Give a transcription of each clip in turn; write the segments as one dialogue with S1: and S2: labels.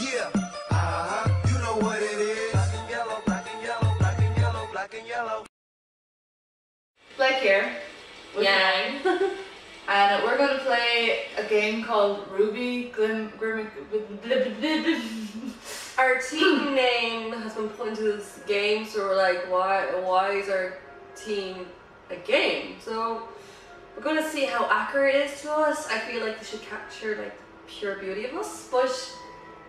S1: Yeah, uh-huh, you know what it is. Black and yellow, black and yellow, black and yellow, black and yellow.
S2: Blake here. with
S3: Yang.
S2: Yang. and we're going to play a game called RWBY Glim Grimm.
S3: Our team name has been put into this game, so we're like, why? Why is our team a game? So we're going to see how accurate it is to us. I feel like they should capture like the pure beauty of us, but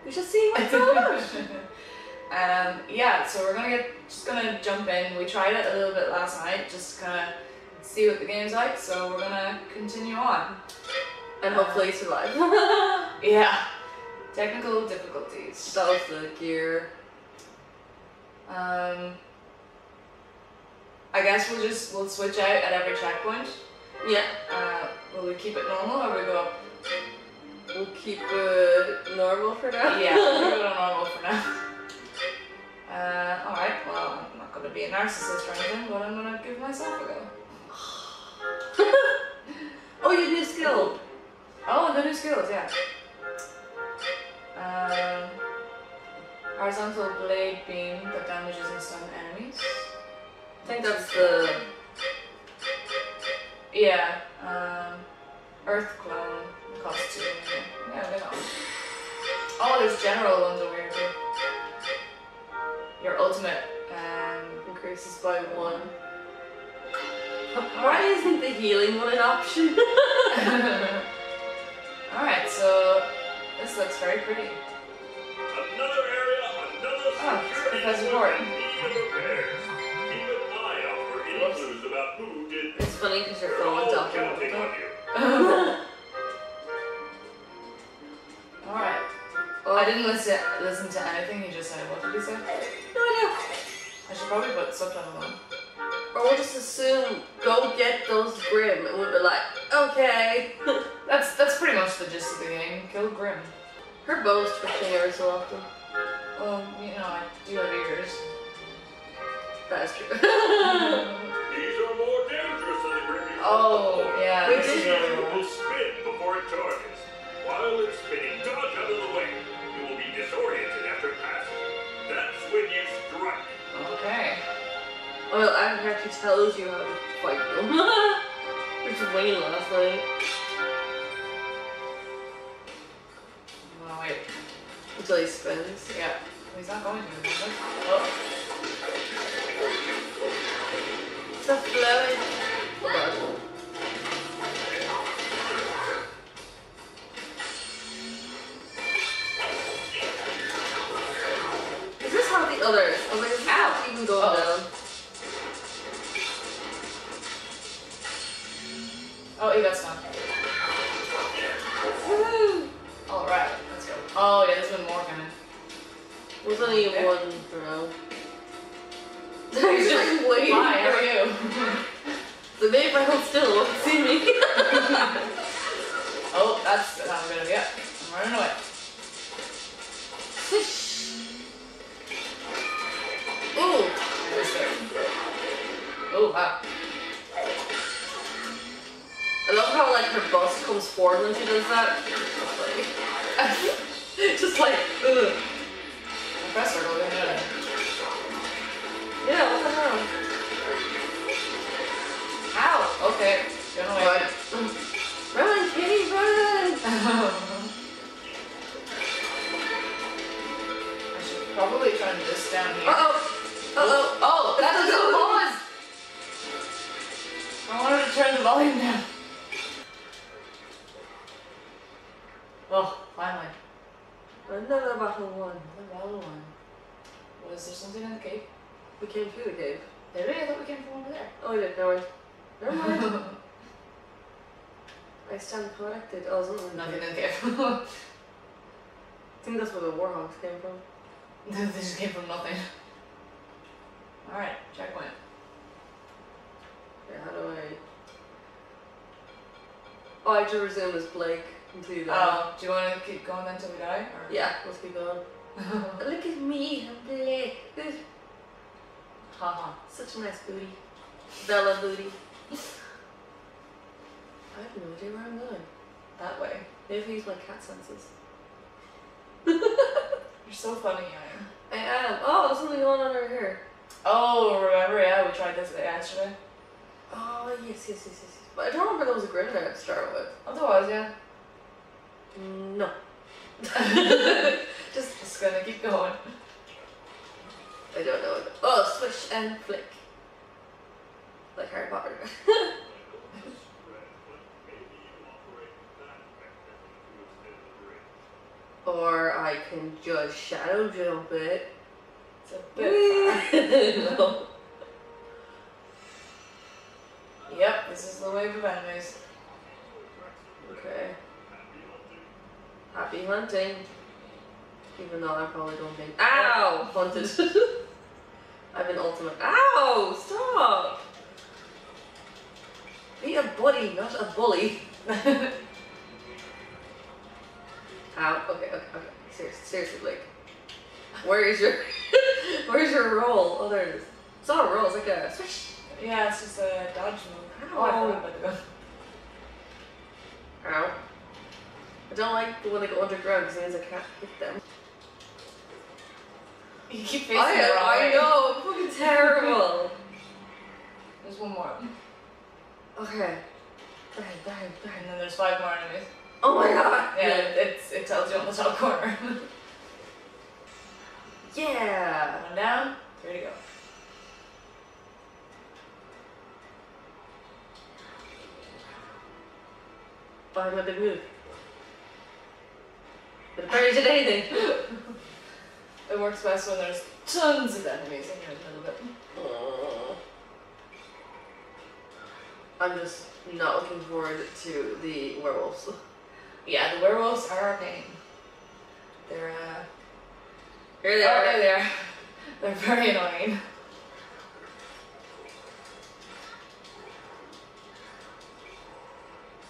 S3: we shall see what it's all about.
S2: um, yeah, so we're gonna get just gonna jump in. We tried it a little bit last night, just to kind of see what the game's like. So we're gonna continue on.
S3: and hopefully survive.
S2: Yeah, technical difficulties.
S3: that was the gear.
S2: Um, I guess we'll just we'll switch out at every checkpoint.
S3: Yeah,
S2: Uh, will we keep it normal or we go up?
S3: We'll keep it normal for now.
S2: Yeah, we'll go to normal for now. Uh, all right. Well, I'm not gonna be a narcissist or anything, but I'm gonna give myself a go.
S3: oh, your new skill.
S2: Oh, the new skills, yeah. Um, horizontal blade beam that damages and stun enemies.
S3: I think that's the
S2: Yeah. Um, earth clone costs two. Yeah, they know. Oh, there's general ones over here too. Your ultimate. Um,
S3: increases by one. Why isn't the healing one an option?
S2: Alright, so this looks very pretty.
S4: Another area, another
S2: Oh,
S4: security
S2: Professor
S4: network
S2: Gordon.
S4: in need of repairs. Keep an eye
S2: didn't listen listen to anything he just said. What did he say?
S3: No idea.
S2: I should probably put subtitles on.
S3: Or we'll just assume go get those Grimm, and we'll be like, okay.
S2: That's that's pretty much the gist of the game. Kill Grimm.
S3: Her bow's twitching every so often.
S2: Well, you know, I do have ears.
S3: That is true.
S4: These are more dangerous than the Grimmy.
S2: Oh, yeah.
S3: We
S2: this
S3: did-
S2: is
S4: The
S2: really
S4: will spin before it charges. While it's spinning, dodge out of the way. Disoriented after passing. That's when you strike.
S2: Okay.
S3: well, I actually tells you how to fight them. Which was Wayne last night.
S2: Oh, wait.
S3: Until he spins.
S2: Yeah. He's not going to. is? Oh.
S3: Stuff flowing. So maybe if I hold still, won't see me.
S2: oh, that's not good. Yeah, I'm running away.
S3: Ooh.
S2: Oh, wow.
S3: I love how like her bust comes forward when she does that. Just like, ugh.
S2: Press circle, yeah.
S3: Yeah, what the hell?
S2: Okay, get away.
S3: Run, Kitty, run!
S2: I should probably turn this down here.
S3: Uh oh. Uh oh.
S2: That
S3: That's
S2: doesn't
S3: a
S2: pause! I wanted to turn the volume down. Oh, finally.
S3: Another battle one.
S2: The battle one. Was there something in the cave?
S3: We came through the cave.
S2: Did we? I thought we came from over there.
S3: Oh, we did. No worries. Never mind. I stand corrected. Oh, something. in the
S2: Nothing in the cave.
S3: I think that's where the warhawks came from.
S2: they just came from nothing. Alright, checkpoint.
S3: Yeah, how do I? Oh, I to resume as Blake until you die.
S2: Oh, do you want to keep going until we die? Or?
S3: Yeah, let's keep going. Look at me, I'm Blake.
S2: Haha.
S3: Such a nice booty. Bella booty. I have no idea where I'm going. That way. Maybe if I use my cat senses.
S2: You're so funny, I am.
S3: I am. Oh, there's something going on over here.
S2: Oh, remember? Yeah, we tried this yesterday.
S3: Oh, yes, yes, yes, yes. yes. But I don't remember there was a grid there to start with.
S2: Otherwise, yeah.
S3: No.
S2: Just, just gonna keep going.
S3: I don't know. Oh, swish and flick. Like Harry Potter. or I can just shadow jump it.
S2: It's a bit
S3: no.
S2: Yep, this is the wave of enemies.
S3: Okay. Happy hunting. Even though I probably don't think. Ow! Hunted. I've been ultimate. Ow! Stop! A body, not a bully. Ow. Okay, okay, okay. Seriously, seriously, Blake. Where is your Where's your roll? Oh, there it is. It's not a roll, it's like a swish.
S2: yeah, it's just a dodge move.
S3: Ow.
S2: Oh, I forgot about the gun.
S3: Ow. I don't like when they go underground because it means I can't hit them.
S2: You keep facing
S3: I,
S2: the wrong
S3: I
S2: way.
S3: know, I'm fucking terrible.
S2: There's one more.
S3: Okay. Bang, bang, bang.
S2: And then there's five more enemies.
S3: Oh my god.
S2: Yeah, it's, it tells you on the top corner.
S3: Yeah.
S2: one down, three to go.
S3: Find my big move. But apparently did anything.
S2: It works best when there's tons of enemies in your middle of
S3: I'm just not looking forward to the werewolves.
S2: Yeah, the werewolves are a pain. They're, uh...
S3: Here they
S2: oh,
S3: are.
S2: there they are. They're very annoying.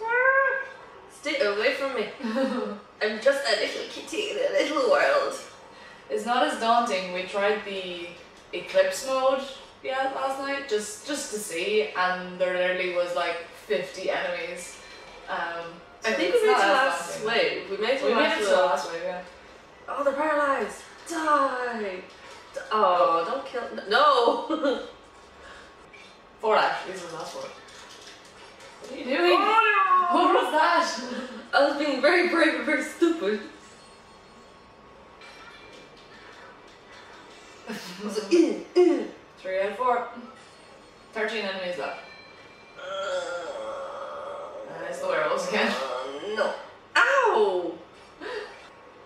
S3: Stay away from me. I'm just a little kitty in a little world.
S2: It's not as daunting. We tried the eclipse mode yeah last night just just to see, and there literally was like 50 enemies. Um,
S3: I think we made it to last wave. We made it to last wave.
S2: the last wave, yeah.
S3: Oh, they're paralyzed. Die. Oh, don't kill. No.
S2: Four actually. These are the last four. What are you doing? What was that?
S3: I was being very brave and very stupid. I was like, "Eh, eh."
S2: Three out of four. 13 enemies left. That is the werewolves again.
S3: Uh, no. Ow!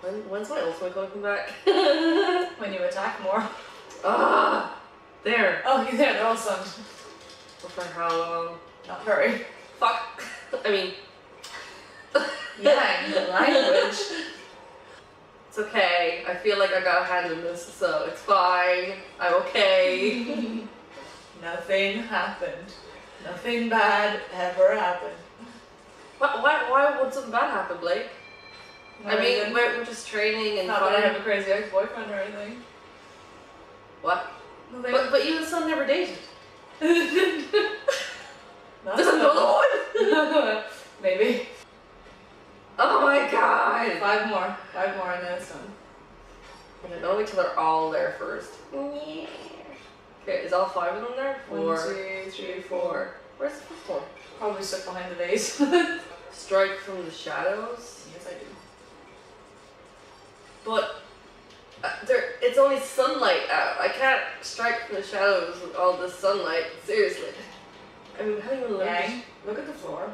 S3: When, when's my ultimate gonna come back?
S2: When you attack more.
S3: ah! There.
S2: Oh, yeah, they're all stunned.
S3: For how long?
S2: Not very.
S3: Fuck. I mean,
S2: Yeah, language.
S3: It's okay. I feel like I got a hand in this, so it's fine. I'm okay.
S2: Nothing happened. Nothing bad ever happened.
S3: why, why, why would something bad happen, Blake? I mean, we're, we're just training and
S2: not that I have a crazy ex-boyfriend or anything.
S3: What?
S2: Nothing.
S3: But, but you and Sun never dated. Doesn't another one!
S2: Maybe.
S3: Oh my god!
S2: Five more. Five more and then it's done.
S3: Okay, don't wait till they're all there first. Okay, is all five of them there?
S2: One, two, three, four.
S3: Where's the fifth one?
S2: Probably stuck behind the vase.
S3: Strike from the shadows.
S2: Yes, I do.
S3: But uh, there, it's only sunlight out. I can't strike from the shadows with all this sunlight. Seriously. I mean, how do you learn?
S2: Look at the floor.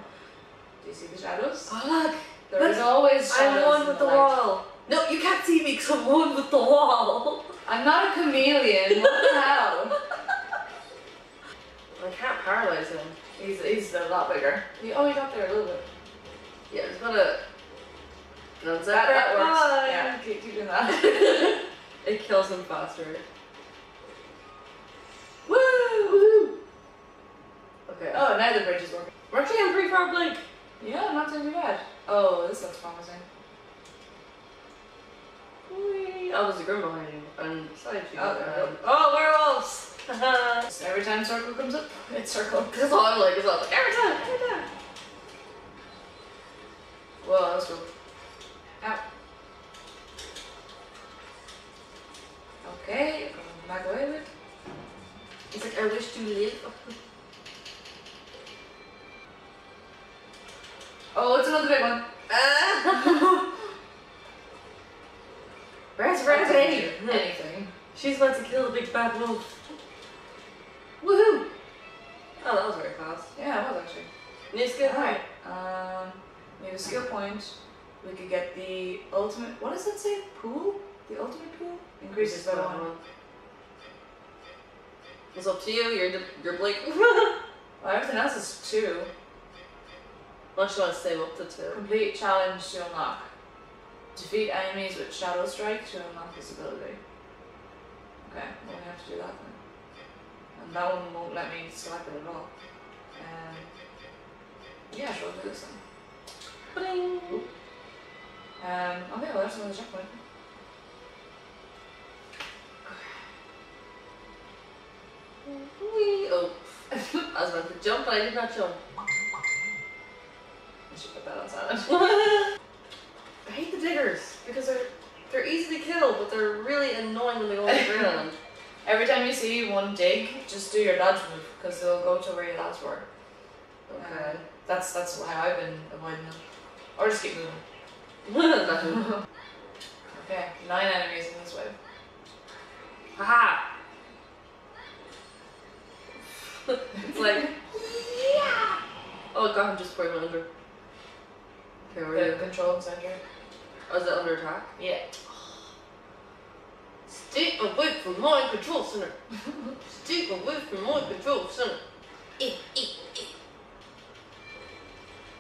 S2: Do you see the shadows?
S3: Oh look!
S2: There is
S3: But
S2: always
S3: I'm one with the
S2: light.
S3: wall. No, you can't see me because I'm one with the wall.
S2: I'm not a chameleon. What the hell?
S3: I can't paralyze him.
S2: He's, he's a lot bigger. He, oh, he got there a little bit.
S3: Yeah, it's gonna. No,
S2: That, that works.
S3: Bye.
S2: Yeah, keep, keep doing that.
S3: it kills him faster. Woo! Okay.
S2: oh, now the bridge is working.
S3: We're actually on pretty far blink.
S2: Yeah, not doing too bad. Oh, this looks promising.
S3: Whee! Oh, there's a Grimm behind you. And beside you.
S2: Oh,
S3: and- oh, oh, werewolves!
S2: So every time circle comes up, it's circle.
S3: That's all I'm like, it's all like, every time, every time.
S2: Whoa, that was cool. Ow. Okay, back away bit.
S3: It's like I wish to live.
S2: Oh, it's another big one. Ray?
S3: Ray?
S2: Anything.
S3: She's about to kill the big bad wolf.
S2: Woohoo!
S3: Oh, that was very fast.
S2: Yeah, it was actually.
S3: New skill.
S2: Alright, um, we have a skill point. We could get the ultimate. What does it say? Pool? The ultimate pool? Increases by one.
S3: It's up to you. You're you're Blake.
S2: Well, everything else is two.
S3: Unless you want to save up to two.
S2: Complete challenge to unlock. Defeat enemies with Shadow Strike to unlock this ability. Okay, well we have to do that then. And that one won't let me select it at all. Um, yeah, sure, we'll do this then.
S3: Ba-ding.
S2: Um, okay, well, there's another checkpoint.
S3: Whee! Oh, I was about to jump, but I did not jump.
S2: I should put that on silent.
S3: I hate the diggers because they're they're easy to kill, but they're really annoying when they go on the ground.
S2: Every time you see one dig, just do your dodge move, because they'll go to where your last were.
S3: Okay.
S2: Uh, that's that's how I've been avoiding them. Or just keep moving. Okay, nine enemies in this wave.
S3: Haha! it's like, yeah! Oh god, I'm just pouring my under. Okay, where
S2: The control center.
S3: Oh, is it under attack?
S2: Yeah.
S3: Stay away from my control center. Stay away from my control center. Eh, eh, eh.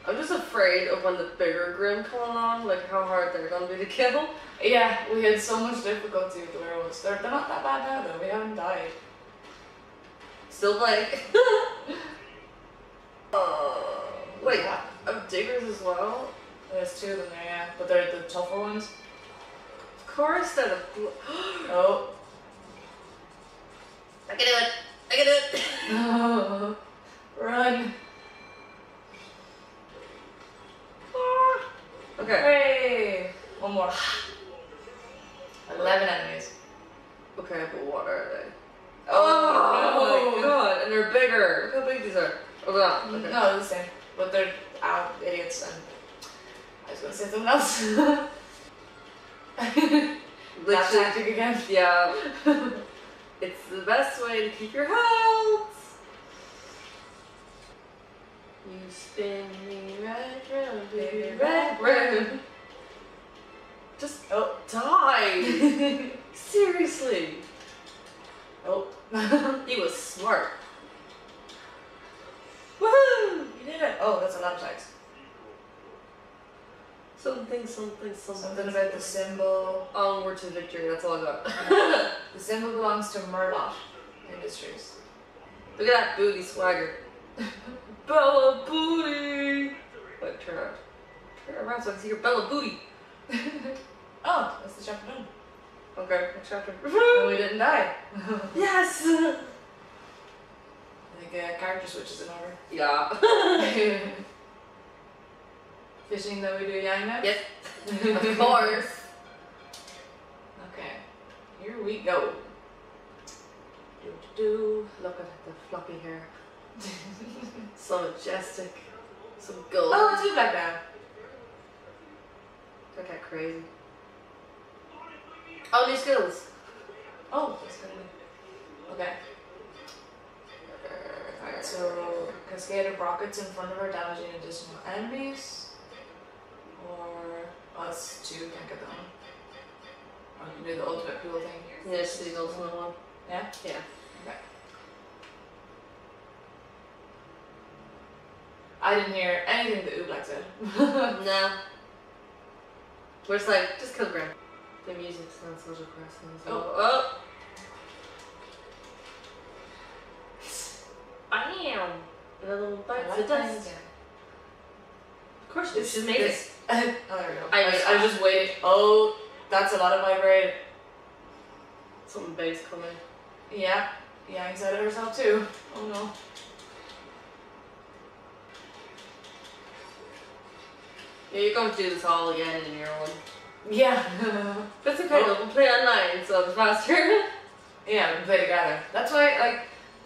S3: I'm just afraid of when the bigger Grimm come along, like how hard they're gonna be to kill.
S2: Yeah, we had so much difficulty with the werewolves. They're, they're not that bad now though, we haven't died.
S3: Still like. uh, wait,
S2: Yeah.
S3: of diggers as well?
S2: There's two of them there, yeah. But they're the tougher ones.
S3: Of course, they're the.
S2: Oh.
S3: I can do it. I can do it.
S2: Run. Ah.
S3: Okay.
S2: Hooray! One more. Eleven enemies.
S3: Okay, but what are they?
S2: Oh, oh
S3: my god, and they're bigger. Look how big these are. Oh, no.
S2: no.
S3: Mm, okay.
S2: No, they're the same. But they're out idiots and was gonna say something that
S3: Literally,
S2: tactic again.
S3: yeah. It's the best way to keep your health. You spin me right round, baby, right round. Just
S2: Oh.
S3: die. Seriously.
S2: oh.
S3: He was smart.
S2: Woohoo! You did it! Oh, that's a lot of attacks.
S3: Something, something, something.
S2: Something about the symbol.
S3: Onward to victory, that's all I got.
S2: The symbol belongs to Merlot Industries.
S3: Look at that booty swagger. Bella booty! Wait, turn around. Turn around so I can see your Bella booty.
S2: Oh, that's the chapter done.
S3: Okay, next chapter.
S2: And we didn't die.
S3: yes!
S2: I think uh, character switches in order.
S3: Yeah.
S2: Fishing that we do yang now?
S3: yes, of course.
S2: Okay, here we go.
S3: Do, do, do. Look at the floppy hair. So majestic. So gold.
S2: oh, it's you back down.
S3: Look at that crazy. Oh, new skills.
S2: Oh, that's gonna be. Okay, so cascade of rockets in front of her damaging additional enemies. Or us two can't get that. Or we can do the ultimate pool thing.
S3: Yes, the ultimate one.
S2: Yeah?
S3: Yeah.
S2: Okay. I didn't hear anything that Oobleck said.
S3: No. We're just like, just kill Grimm. The music sounds so depressing. So.
S2: Oh.
S3: oh! Bam! Another one
S2: I
S3: bites
S2: like
S3: the
S2: playing
S3: dust. Of course, you should make it.
S2: There we go.
S3: I
S2: I, I was just waiting. Oh, that's a lot of vibrating.
S3: Something big's coming.
S2: Yeah, said it herself too. Oh no.
S3: Yeah, you're going to do this all again in your one.
S2: Yeah.
S3: That's okay,
S2: Oh.
S3: We'll play online, so it's faster.
S2: Yeah, we can play together. That's why, like,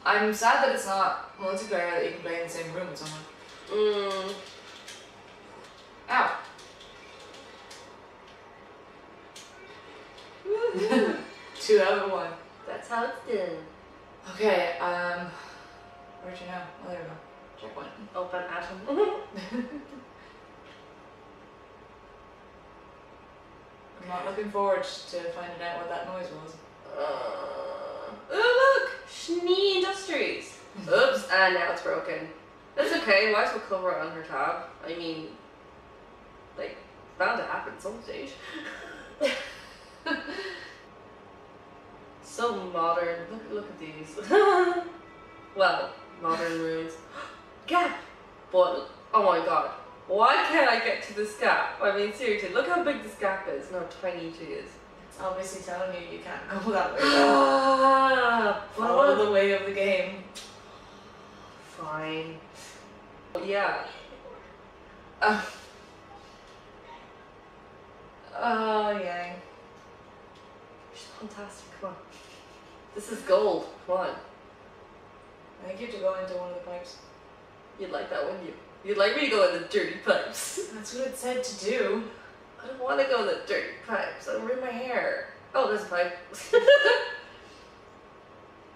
S2: I'm sad that it's not multiplayer that you can play in the same room with someone.
S3: Mm.
S2: Ow. Two out of one.
S3: That's how it's done.
S2: Okay, um, where'd you know? Oh, there we go. Checkpoint.
S3: Open atom.
S2: I'm not looking forward to finding out what that noise was.
S3: Uh, oh look! Schnee Industries. Oops, and now it's broken. That's okay, might as well cover it on her tab. I mean, like, it's bound to happen some stage. so modern. Look, look at these. well, modern rooms. Gap! But, oh my god. Why can't I get to this gap? I mean, seriously, look how big this gap is how tiny she is.
S2: It's obviously telling you you can't go that way.
S3: Ah,
S2: Follow the way of the game.
S3: Fine. Yeah.
S2: Uh, oh, yeah.
S3: She's fantastic. Come on. This is gold. Come on.
S2: I think you have to go into one of the pipes.
S3: You'd like that, wouldn't you? You'd like me to go in the dirty pipes.
S2: That's what it said to do.
S3: I don't want to go in the dirty pipes. I'll ruin my hair. Oh, there's a pipe.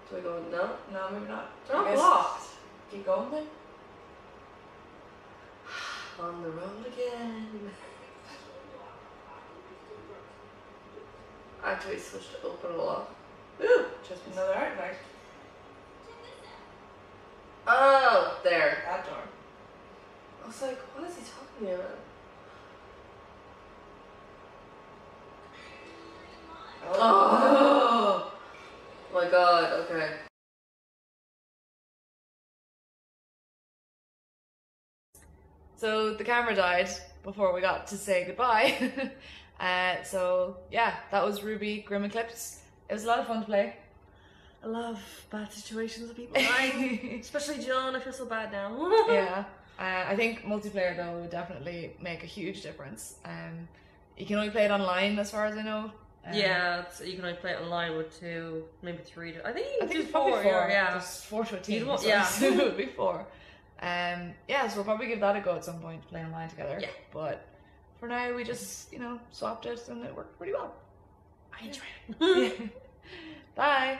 S3: Do I go in? No?
S2: No, maybe not.
S3: They're all blocked.
S2: Keep going then.
S3: On the road again. I Actually, switch to open lock. Ooh, just
S2: Another artifact.
S3: Oh, there.
S2: That door.
S3: I was like, what is he talking about? Oh my god, okay.
S2: So the camera died before we got to say goodbye. uh, so yeah, that was RWBY Grimm Eclipse. It was a lot of fun to play.
S3: I love bad situations with people dying. Especially Jaune, I feel so bad now.
S2: yeah. Uh, I think multiplayer though would definitely make a huge difference. Um, you can only play it online, as far as I know. Um,
S3: yeah, you can only play it online with two, maybe three. I think you
S2: I
S3: can
S2: think
S3: do four.
S2: four.
S3: Yeah,
S2: There's four to a team.
S3: Want- yeah.
S2: it would be four. Um, yeah, so we'll probably give that a go at some point, play online together.
S3: Yeah.
S2: But for now, we just you know swapped it and it worked pretty well.
S3: I it.
S2: Bye.